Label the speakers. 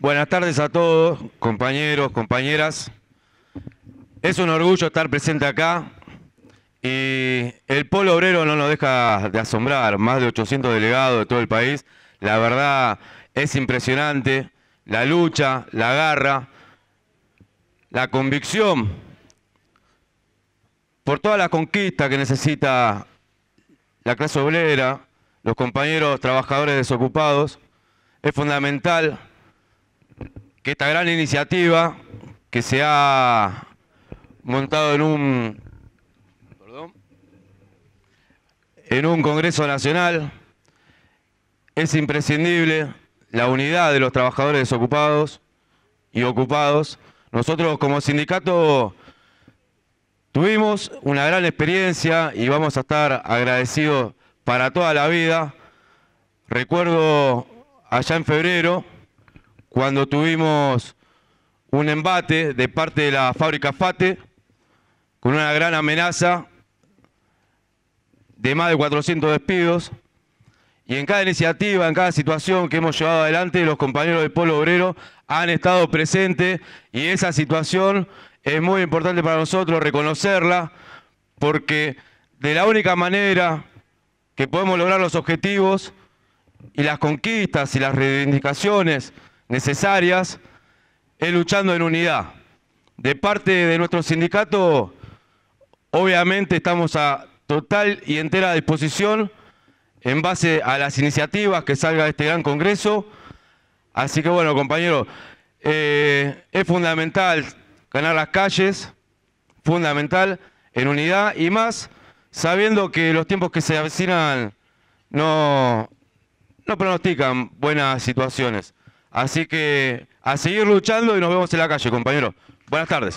Speaker 1: Buenas tardes a todos, compañeros, compañeras. Es un orgullo estar presente acá y el polo obrero no nos deja de asombrar, más de 800 delegados de todo el país. La verdad es impresionante, la lucha, la garra, la convicción por toda la conquista que necesita la clase obrera, los compañeros trabajadores desocupados. Es fundamental esta gran iniciativa que se ha montado en un, en un Congreso Nacional es imprescindible la unidad de los trabajadores desocupados y ocupados. Nosotros como sindicato tuvimos una gran experiencia y vamos a estar agradecidos para toda la vida. Recuerdo allá en febrero cuando tuvimos un embate de parte de la fábrica FATE con una gran amenaza de más de 400 despidos. Y en cada iniciativa, en cada situación que hemos llevado adelante, los compañeros del Polo Obrero han estado presentes y esa situación es muy importante para nosotros reconocerla porque de la única manera que podemos lograr los objetivos y las conquistas y las reivindicaciones necesarias es luchando en unidad. De parte de nuestro sindicato, obviamente estamos a total y entera disposición en base a las iniciativas que salga de este gran congreso. Así que bueno, compañeros, eh, es fundamental ganar las calles, fundamental en unidad y más sabiendo que los tiempos que se avecinan no, no pronostican buenas situaciones. Así que a seguir luchando y nos vemos en la calle, compañeros. Buenas tardes.